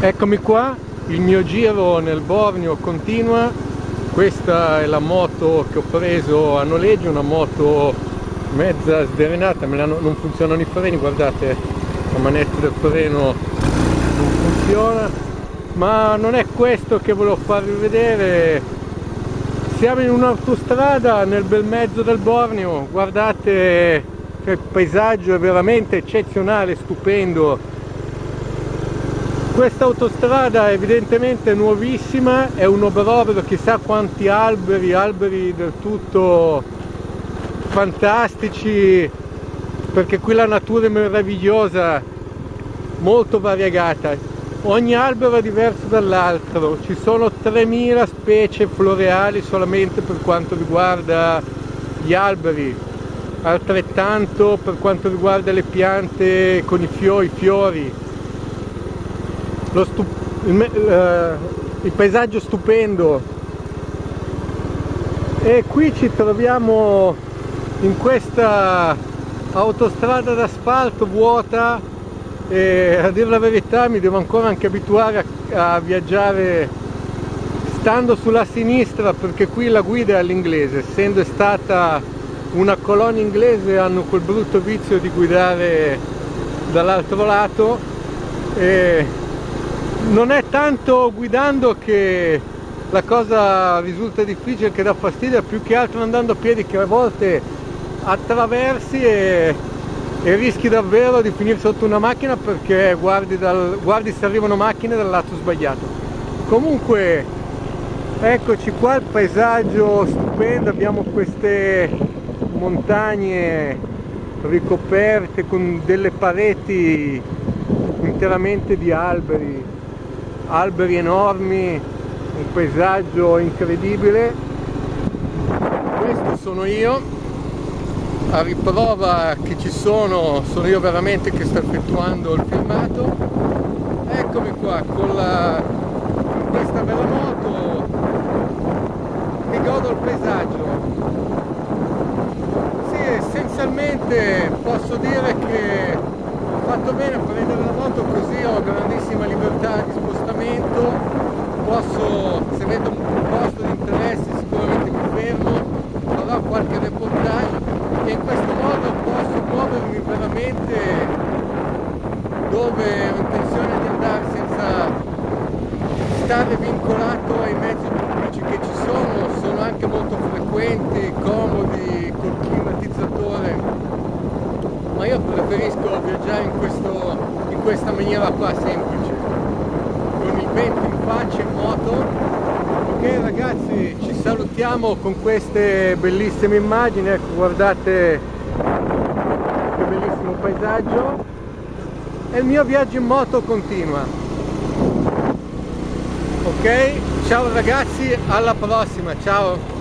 Eccomi qua, il mio giro nel Borneo continua, questa è la moto che ho preso a noleggio, una moto mezza sdrenata, non funzionano i freni, guardate la manetta del freno non funziona, ma non è questo che volevo farvi vedere, siamo in un'autostrada nel bel mezzo del Borneo, guardate che paesaggio è veramente eccezionale, stupendo, questa autostrada evidentemente nuovissima, è un obbrobrio, chissà quanti alberi, alberi del tutto fantastici, perché qui la natura è meravigliosa, molto variegata. Ogni albero è diverso dall'altro, ci sono 3000 specie floreali solamente per quanto riguarda gli alberi, altrettanto per quanto riguarda le piante con i fiori, i fiori il, eh, il paesaggio stupendo. E qui ci troviamo in questa autostrada d'asfalto vuota e a dire la verità mi devo ancora anche abituare a, a viaggiare stando sulla sinistra perché qui la guida è all'inglese. Essendo stata una colonia inglese hanno quel brutto vizio di guidare dall'altro lato e non è tanto guidando che la cosa risulta difficile che dà fastidio, più che altro andando a piedi che a volte attraversi e, e rischi davvero di finire sotto una macchina perché guardi, dal, guardi se arrivano macchine dal lato sbagliato. Comunque eccoci qua il paesaggio stupendo, abbiamo queste montagne ricoperte con delle pareti interamente di alberi alberi enormi, un paesaggio incredibile. Questo sono io, a riprova che ci sono, sono io veramente che sto effettuando il filmato. Eccomi qua con, la, con questa bella moto, mi godo il paesaggio. Sì, essenzialmente posso dire che fatto bene a prendere la moto così ho grandissima libertà di spostamento. Posso se vedo un posto di interesse sicuramente mi fermo farò qualche reportage. E in questo modo posso muovermi veramente dove ho intenzione di andare senza stare vincolato ai mezzi pubblici che ci sono. Sono anche molto frequenti comodi col climatizzatore ma io preferisco viaggiare in, questo, in questa maniera qua semplice. Con il vento in faccia in moto. Ok ragazzi ci salutiamo con queste bellissime immagini. Ecco guardate che bellissimo paesaggio. E il mio viaggio in moto continua. Ok? Ciao ragazzi alla prossima. Ciao